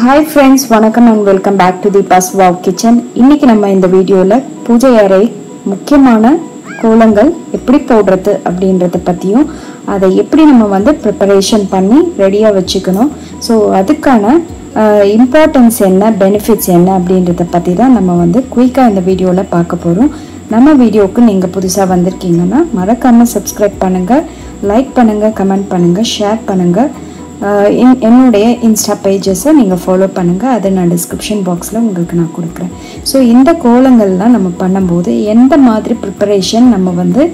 Hi friends வணக்கம் and welcome back to the bus wow kitchen இன்னைக்கு நம்ம இந்த வீடியோவில் பூஜை அறை முக்கியமான கோலங்கள் எப்படி போடுறது அப்படின்றத பற்றியும் அதை எப்படி நம்ம வந்து ப்ரிப்பரேஷன் பண்ணி ரெடியாக வச்சுக்கணும். ஸோ அதுக்கான இம்பார்ட்டன்ஸ் என்ன பெனிஃபிட்ஸ் என்ன அப்படின்றத பற்றி தான் நம்ம வந்து குயிக்காக இந்த வீடியோவில் பார்க்க போகிறோம் நம்ம வீடியோவுக்கு நீங்கள் புதுசாக வந்திருக்கீங்கன்னா மறக்காமல் சப்ஸ்கிரைப் பண்ணுங்கள் லைக் பண்ணுங்கள் கமெண்ட் பண்ணுங்கள் ஷேர் பண்ணுங்கள் என்னுடைய இன்ஸ்டா பேஜஸை நீங்கள் ஃபாலோ பண்ணுங்கள் அதை நான் டிஸ்கிரிப்ஷன் பாக்ஸில் உங்களுக்கு நான் கொடுக்குறேன். ஸோ இந்த கோலங்கள்லாம் நம்ம பண்ணும்போது எந்த மாதிரி ப்ரிப்பரேஷன் நம்ம வந்து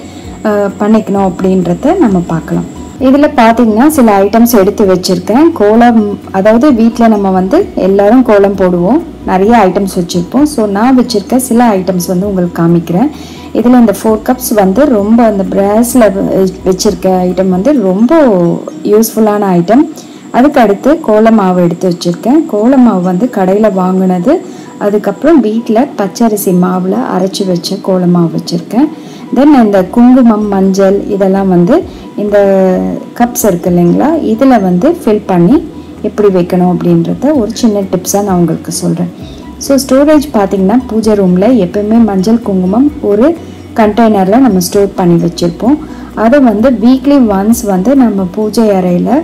பண்ணிக்கணும் அப்படின்றத நம்ம பார்க்கலாம். இதில் பார்த்தீங்கன்னா சில ஐட்டம்ஸ் எடுத்து வச்சுருக்கேன் கோலம் அதாவது வீட்டில் நம்ம வந்து எல்லோரும் கோலம் போடுவோம். நிறைய ஐட்டம்ஸ் வச்சுருப்போம். ஸோ நான் வச்சுருக்க சில ஐட்டம்ஸ் வந்து உங்களுக்கு காமிக்கிறேன். இதில் இந்த ஃபோர் கப்ஸ் வந்து ரொம்ப அந்த பிராஸில் வச்சுருக்க ஐட்டம் வந்து ரொம்ப யூஸ்ஃபுல்லான ஐட்டம் அதுக்கு அடுத்து கோல மாவு எடுத்து வச்சுருக்கேன். கோல மாவு வந்து கடையில் வாங்கினது. அதுக்கப்புறம் வீட்டில் பச்சரிசி மாவில் அரைச்சி வச்ச கோல மாவு வச்சுருக்கேன். தென் இந்த குங்குமம் மஞ்சள் இதெல்லாம் வந்து இந்த கப்ஸ் இருக்கு இல்லைங்களா? இதில் வந்து ஃபில் பண்ணி எப்படி வைக்கணும் அப்படின்றத ஒரு சின்ன டிப்ஸாக நான் உங்களுக்கு சொல்கிறேன் ஸோ ஸ்டோரேஜ் பார்த்தீங்கன்னா பூஜை ரூமில் எப்பயுமே மஞ்சள் குங்குமம் ஒரு கண்டெய்னரில் நம்ம ஸ்டோர் பண்ணி வச்சுருப்போம். அதை வந்து வீக்லி ஒன்ஸ் வந்து நம்ம பூஜை அறையில்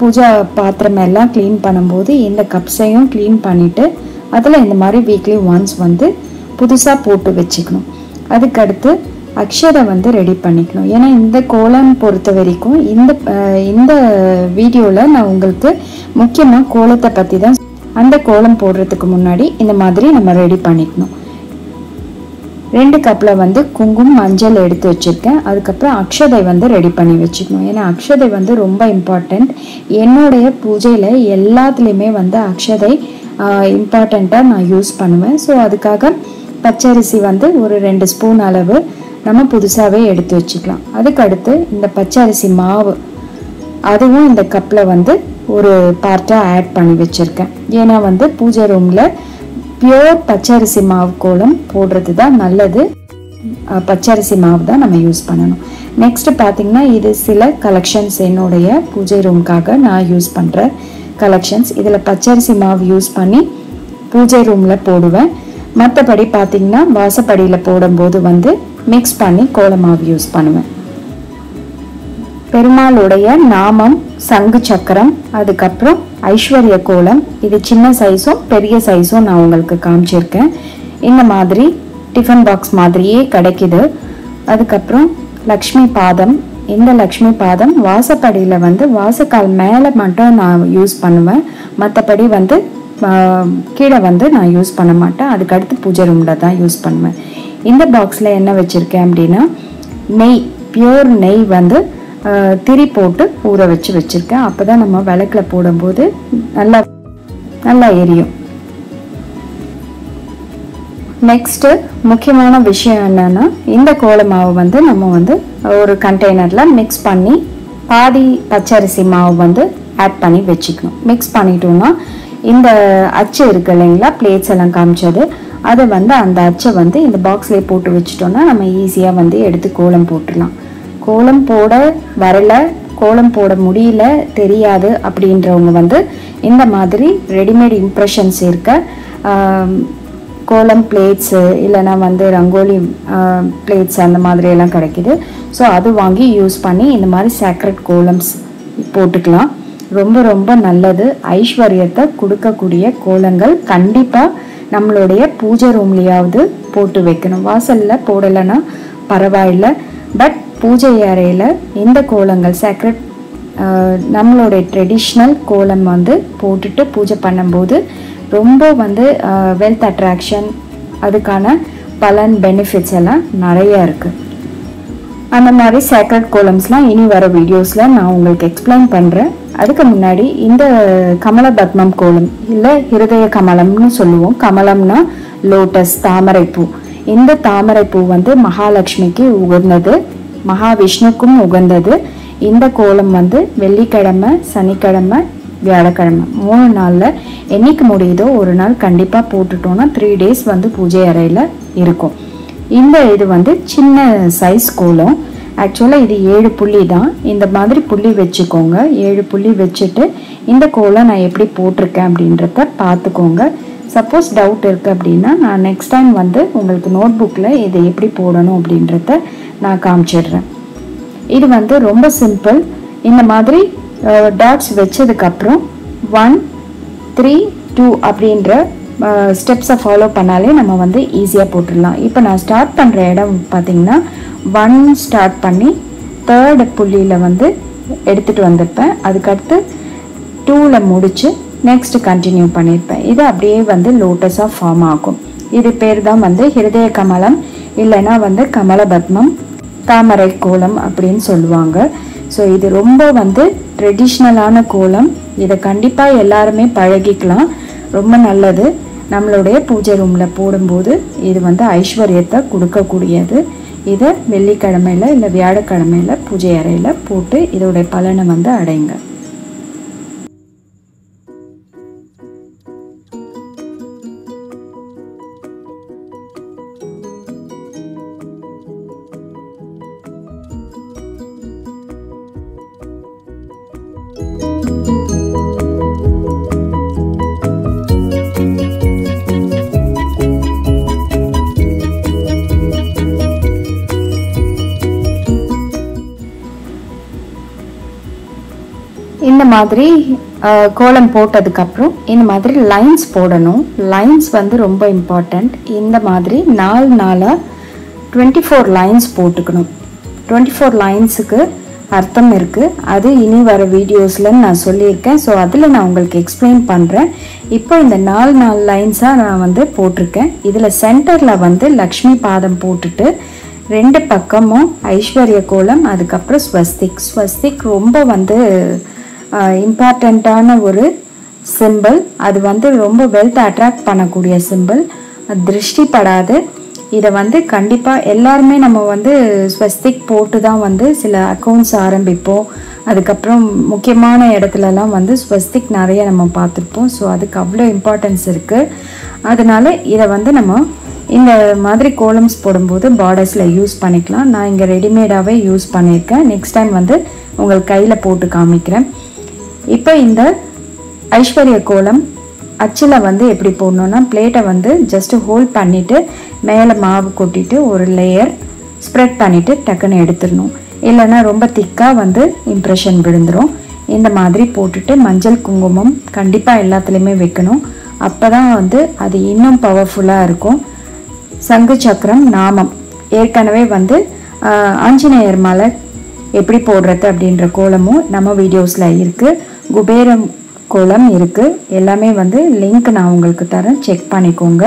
பூஜா பாத்திரம் எல்லாம் க்ளீன் பண்ணும்போது இந்த கப்ஸையும் க்ளீன் பண்ணிவிட்டு அதில் இந்த மாதிரி வீக்லி ஒன்ஸ் வந்து புதுசாக போட்டு வச்சுக்கணும். அதுக்கடுத்து அக்ஷரை வந்து ரெடி பண்ணிக்கணும். ஏன்னா இந்த கோலம் பொறுத்த வரைக்கும் இந்த இந்த வீடியோவில் நான் உங்களுக்கு முக்கியமாக கோலத்தை பற்றி தான் அந்த கோலம் போடுறதுக்கு முன்னாடி இந்த மாதிரி நம்ம ரெடி பண்ணிக்கணும். ரெண்டு கப்பில் வந்து குங்குமம் மஞ்சள் எடுத்து வச்சுருக்கேன். அதுக்கப்புறம் அக்ஷதை வந்து ரெடி பண்ணி வச்சுக்கணும். ஏன்னா அக்ஷதை வந்து ரொம்ப இம்பார்ட்டண்ட் என்னுடைய பூஜையில் எல்லாத்துலேயுமே வந்து அக்ஷதை இம்பார்ட்டண்ட்டாக நான் யூஸ் பண்ணுவேன். ஸோ அதுக்காக பச்சரிசி வந்து ஒரு ரெண்டு ஸ்பூன் அளவு நம்ம புதுசாகவே எடுத்து வச்சுக்கலாம். அதுக்கடுத்து இந்த பச்சரிசி மாவு அதுவும் இந்த கப்பில் வந்து ஒரு பார்ட்டாக ஆட் பண்ணி வச்சுருக்கேன். ஏன்னா வந்து பூஜை ரூமில் பியோர் பச்சரிசி மாவு கோலம் போடுறது தான் நல்லது பச்சரிசி மாவு தான் நம்ம யூஸ் பண்ணணும். நெக்ஸ்ட் பார்த்தீங்கன்னா இது சில கலெக்ஷன்ஸ் என்னுடைய பூஜை ரூம்க்காக நான் யூஸ் பண்ணுற கலெக்ஷன்ஸ் இதில் பச்சரிசி மாவு யூஸ் பண்ணி பூஜை ரூமில் போடுவேன். மற்றபடி பார்த்தீங்கன்னா வாசப்படியில் போடும்போது வந்து மிக்ஸ் பண்ணி கோலமாவு யூஸ் பண்ணுவேன். பெருமாளுடைய நாமம் சங்கு சக்கரம் அதுக்கப்புறம் ஐஸ்வர்ய கோலம். இது சின்ன சைஸும் பெரிய சைஸும் நான் உங்களுக்கு காமிச்சிருக்கேன். இந்த மாதிரி டிஃபன் பாக்ஸ் மாதிரியே கிடைக்குது. அதுக்கப்புறம் லக்ஷ்மி பாதம். இந்த லக்ஷ்மி பாதம் வாசப்படியில் வந்து வாசக்கால் மேலே மட்டும் நான் யூஸ் பண்ணுவேன். மற்றபடி வந்து கீழே வந்து நான் யூஸ் பண்ண மாட்டேன். அதுக்கடுத்து பூஜை ரூமில் தான் யூஸ் பண்ணுவேன். இந்த பாக்ஸில் என்ன வச்சுருக்கேன் அப்படின்னா நெய் பியூர் நெய் வந்து திரி போட்டு ஊற வச்சு வச்சுருக்கேன். அப்போ தான் நம்ம விளக்கில் போடும்போது நல்லா நல்லா எரியும். நெக்ஸ்ட்டு முக்கியமான விஷயம் என்னென்னா இந்த கோல மாவு வந்து நம்ம வந்து ஒரு கண்டெய்னரில் மிக்ஸ் பண்ணி பாதி பச்சரிசி மாவு வந்து ஆட் பண்ணி வச்சுக்கணும். மிக்ஸ் பண்ணிட்டோம்னா இந்த அச்சு இருக்குது இல்லைங்களா பிளேட்ஸ் எல்லாம் காமிச்சது அதை வந்து அந்த அச்சை வந்து இந்த பாக்ஸ்லேயே போட்டு வச்சுட்டோன்னா நம்ம ஈஸியாக வந்து எடுத்து கோலம் போட்டுடலாம். கோலம் போட வரல கோலம் போட முடியல தெரியாது அப்படின்றவங்க வந்து இந்த மாதிரி ரெடிமேட் இம்ப்ரெஷன்ஸ் இருக்க கோலம் பிளேட்ஸு இல்லைனா வந்து ரங்கோலி பிளேட்ஸ் அந்த மாதிரி எல்லாம் கிடைக்குது. ஸோ அது வாங்கி யூஸ் பண்ணி இந்த மாதிரி சேக்ரட் கோலம்ஸ் போட்டுக்கலாம். ரொம்ப ரொம்ப நல்லது. ஐஸ்வர்யத்தை கொடுக்கக்கூடிய கோலங்கள் கண்டிப்பாக நம்மளுடைய பூஜை ரூம்லேயாவது போட்டு வைக்கணும். வாசலில் போடலைன்னா பரவாயில்ல. பட் பூஜை அறையில் இந்த கோலங்கள் சேக்ரெட் நம்மளுடைய ட்ரெடிஷ்னல் கோலம் வந்து போட்டுட்டு பூஜை பண்ணும்போது ரொம்ப வந்து வெல்த் அட்ராக்ஷன் அதுக்கான பலன் பெனிஃபிட்ஸ் எல்லாம் நிறைய இருக்குது அந்த மாதிரி சேக்ரட் கோலம்ஸ்லாம் இனி வர வீடியோஸில் நான் உங்களுக்கு எக்ஸ்பிளைன் பண்ணுறேன் அதுக்கு முன்னாடி இந்த கமலபத்மம் கோலம் இல்லை ஹிருதய கமலம்னு சொல்லுவோம். கமலம்னா லோட்டஸ் தாமரைப்பூ. இந்த தாமரைப்பூ வந்து மகாலட்சுமிக்கு உகந்தது. மகாவிஷ்ணுக்கும் உகந்தது. இந்த கோலம் வந்து வெள்ளிக்கிழமை சனிக்கிழமை வியாழக்கிழமை. மூணு நாளில் என்னைக்கு முடியுதோ ஒரு நாள் கண்டிப்பாக போட்டுட்டோம்னா த்ரீ டேஸ் வந்து பூஜை அறையில் இருக்கும். இந்த இது வந்து சின்ன சைஸ் கோலம். ஆக்சுவலாக இது ஏழு புள்ளி தான். இந்த மாதிரி புள்ளி வச்சுக்கோங்க. ஏழு புள்ளி வச்சுட்டு இந்த கோலம் நான் எப்படி போட்டிருக்கேன் அப்படின்றத பார்த்துக்கோங்க. சப்போஸ் டவுட் இருக்குது அப்படின்னா நான் நெக்ஸ்ட் டைம் வந்து உங்களுக்கு நோட் புக்கில் இதை எப்படி போடணும் அப்படின்றத நான் காமிச்சிடுறேன். இது வந்து ரொம்ப சிம்பிள் இந்த மாதிரி டாட்ஸ் வச்சதுக்கப்புறம் ஒன் த்ரீ டூ அப்படின்ற ஸ்டெப்ஸை ஃபாலோ பண்ணாலே நம்ம வந்து ஈஸியாக போட்டுடலாம். இப்போ நான் ஸ்டார்ட் பண்ணுற இடம் பார்த்திங்கன்னா ஒன் ஸ்டார்ட் பண்ணி தேர்டு புள்ளியில் வந்து எடுத்துகிட்டு வந்திருப்பேன். அதுக்கடுத்து டூவில் முடித்து நெக்ஸ்ட் கண்டினியூ பண்ணியிருப்பேன் இது அப்படியே வந்து லோட்டஸாக ஃபார்ம் ஆகும். இது பேர் தான் வந்து ஹிருதய கமலம் இல்லைன்னா வந்து கமலபத்மம் தாமரை கோலம் அப்படின்னு சொல்லுவாங்க. ஸோ இது ரொம்ப வந்து ட்ரெடிஷ்னலான கோலம். இதை கண்டிப்பாக எல்லாருமே பழகிக்கலாம். ரொம்ப நல்லது. நம்மளுடைய பூஜை ரூமில் போடும்போது இது வந்து ஐஸ்வர்யத்தை கொடுக்கக்கூடியது. இதை வெள்ளிக்கிழமையில் இல்லை வியாழக்கிழமையில் பூஜை அறையில் போட்டு இதோடைய பலனை வந்து அடைங்க. இந்த மாதிரி கோலம் போட்டதுக்கப்புறம் இந்த மாதிரி லைன்ஸ் போடணும். லைன்ஸ் வந்து ரொம்ப இம்பார்ட்டண்ட் இந்த மாதிரி நாலு நாளாக டுவெண்ட்டி ஃபோர் லைன்ஸ் போட்டுக்கணும். டுவெண்ட்டி ஃபோர் லைன்ஸுக்கு அர்த்தம் இருக்குது அது இனி வர வீடியோஸில் நான் சொல்லியிருக்கேன். ஸோ அதில் நான் உங்களுக்கு எக்ஸ்பிளைன் பண்ணுறேன் இப்போ இந்த நாலு நாலு லைன்ஸாக நான் வந்து போட்டிருக்கேன். இதில் சென்டரில் வந்து லக்ஷ்மி பாதம் போட்டுட்டு ரெண்டு பக்கமும் ஐஸ்வர்ய கோலம் அதுக்கப்புறம் ஸ்வஸ்திக். ஸ்வஸ்திக் ரொம்ப வந்து இம்பார்ட்டண்ட்டான ஒரு சிம்பிள் அது வந்து ரொம்ப வெல்த் அட்ராக்ட் பண்ணக்கூடிய சிம்பிள் திருஷ்டிப்படாது. இதை வந்து கண்டிப்பாக எல்லாருமே நம்ம வந்து ஸ்வஸ்திக் போட்டு தான் வந்து சில அக்கௌண்ட்ஸ் ஆரம்பிப்போம். அதுக்கப்புறம் முக்கியமான இடத்துலலாம் வந்து ஸ்வஸ்திக் நிறைய நம்ம பார்த்துருப்போம். ஸோ அதுக்கு அவ்வளோ இம்பார்ட்டன்ஸ் இருக்குது அதனால இதை வந்து நம்ம இந்த மாதிரி கோலம்ஸ் போடும்போது பார்டர்ஸில் யூஸ் பண்ணிக்கலாம். நான் இங்கே ரெடிமேடாகவே யூஸ் பண்ணியிருக்கேன். நெக்ஸ்ட் டைம் வந்து உங்கள் கையில் போட்டு காமிக்கிறேன். இப்போ இந்த ஐஸ்வர்ய கோலம் அச்சில் வந்து எப்படி போடணுன்னா பிளேட்டை வந்து ஜஸ்ட்டு ஹோல்ட் பண்ணிவிட்டு மேலே மாவு கொட்டிட்டு ஒரு லேயர் ஸ்ப்ரெட் பண்ணிவிட்டு டக்குன்னு எடுத்துடணும். இல்லைன்னா ரொம்ப திக்காக வந்து இம்ப்ரெஷன் விழுந்துடும் இந்த மாதிரி போட்டுட்டு மஞ்சள் குங்குமம் கண்டிப்பாக எல்லாத்துலேயுமே வைக்கணும். அப்போ தான் வந்து அது இன்னும் பவர்ஃபுல்லாக இருக்கும். சங்கு சக்கரம் நாமம். ஏற்கனவே வந்து ஆஞ்சநேயர் மலை எப்படி போடுறது அப்படின்ற கோலமும் நம்ம வீடியோஸில் இருக்குது குபேரம் கோலம் இருக்குது எல்லாமே வந்து லிங்க் நான் உங்களுக்கு தரேன். செக் பண்ணிக்கோங்க.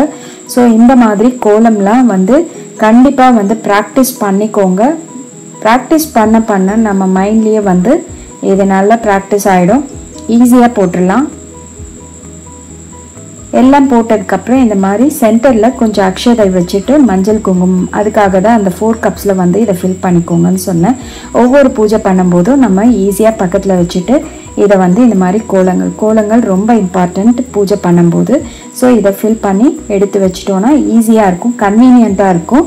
ஸோ இந்த மாதிரி கோலம்லாம் வந்து கண்டிப்பாக வந்து ப்ராக்டிஸ் பண்ணிக்கோங்க. ப்ராக்டிஸ் பண்ண பண்ண நம்ம மைண்ட்லேயே வந்து இது நல்லா ப்ராக்டிஸ் ஆகிடும் ஈஸியாக போட்டுடலாம். எல்லாம் போட்டதுக்கப்புறம் இந்த மாதிரி சென்டரில் கொஞ்சம் அக்ஷதை வச்சுட்டு மஞ்சள் குங்குமம் அதுக்காக தான் அந்த ஃபோர் கப்ஸில் வந்து இதை ஃபில் பண்ணிக்கோங்கன்னு சொன்னேன். ஒவ்வொரு பூஜை பண்ணும்போதும் நம்ம ஈஸியாக பக்கத்தில் வச்சுட்டு இதை வந்து இந்த மாதிரி கோலங்கள் கோலங்கள் ரொம்ப இம்பார்ட்டண்ட் பூஜை பண்ணும்போது. ஸோ இதை ஃபில் பண்ணி எடுத்து வச்சிட்டோன்னா ஈஸியாக இருக்கும் கன்வீனியண்ட்டாக இருக்கும்.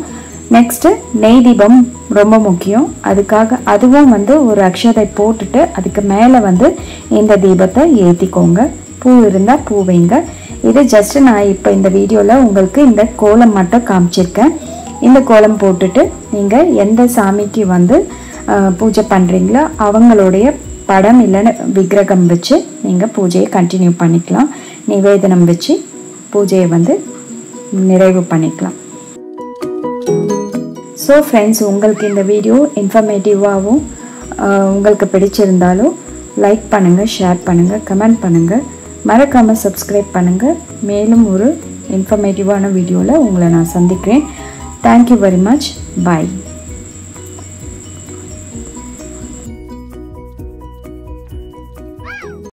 நெக்ஸ்ட்டு நெய் தீபம் ரொம்ப முக்கியம். அதுக்காக அதுவும் வந்து ஒரு அக்ஷதை போட்டுட்டு அதுக்கு மேலே வந்து இந்த தீபத்தை ஏற்றிக்கோங்க பூ இருந்தால் பூ வைங்க. இது ஜஸ்ட் நான் இப்போ இந்த வீடியோவில் உங்களுக்கு இந்த கோலம் மட்டும் காமிச்சிருக்கேன். இந்த கோலம் போட்டுட்டு நீங்கள் எந்த சாமிக்கு வந்து பூஜை பண்ணுறீங்களோ அவங்களுடைய படம் இல்லைன்னு விக்கிரகம் வச்சு நீங்கள் பூஜையை கண்டினியூ பண்ணிக்கலாம். நிவேதனம் வச்சு பூஜையை வந்து நிறைவு பண்ணிக்கலாம். ஸோ ஃப்ரெண்ட்ஸ் உங்களுக்கு இந்த வீடியோ இன்ஃபர்மேட்டிவாகவும் உங்களுக்கு பிடிச்சிருந்தாலும் லைக் பண்ணுங்கள் ஷேர் பண்ணுங்கள் கமெண்ட் பண்ணுங்கள் மறக்காமல் சப்ஸ்கிரைப் பண்ணுங்கள் மேலும் ஒரு இன்ஃபர்மேட்டிவான வீடியோவில் உங்களை நான் சந்திக்கிறேன். Thank you very much bye